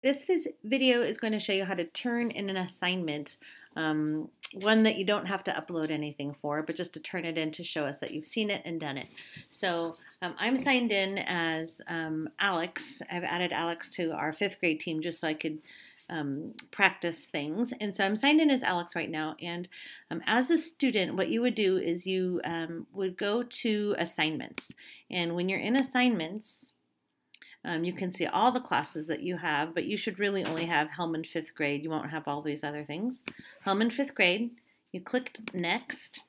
This video is going to show you how to turn in an assignment, um, one that you don't have to upload anything for, but just to turn it in to show us that you've seen it and done it. So um, I'm signed in as um, Alex. I've added Alex to our fifth grade team just so I could um, practice things. And so I'm signed in as Alex right now. And um, as a student, what you would do is you um, would go to assignments. And when you're in assignments, um, you can see all the classes that you have, but you should really only have Hellman fifth grade. You won't have all these other things. Hellman fifth grade, you clicked next,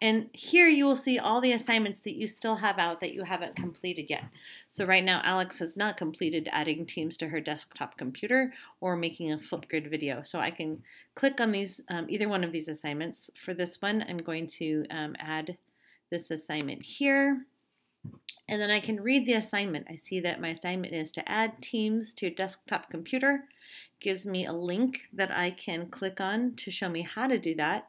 and here you will see all the assignments that you still have out that you haven't completed yet. So right now Alex has not completed adding Teams to her desktop computer or making a Flipgrid video. So I can click on these, um, either one of these assignments. For this one, I'm going to um, add this assignment here. And then I can read the assignment. I see that my assignment is to add Teams to desktop computer. It gives me a link that I can click on to show me how to do that.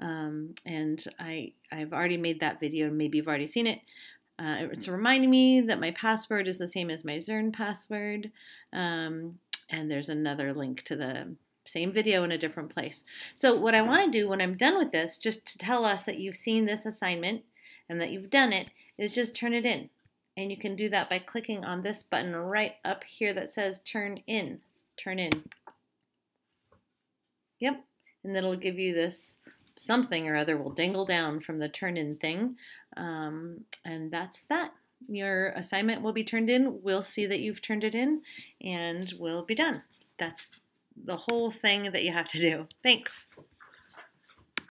Um, and I, I've already made that video, maybe you've already seen it. Uh, it's reminding me that my password is the same as my Zern password. Um, and there's another link to the same video in a different place. So what I want to do when I'm done with this, just to tell us that you've seen this assignment and that you've done it, is just turn it in. And you can do that by clicking on this button right up here that says turn in. Turn in. Yep. And that'll give you this something or other will dangle down from the turn in thing. Um, and that's that. Your assignment will be turned in. We'll see that you've turned it in and we'll be done. That's the whole thing that you have to do. Thanks.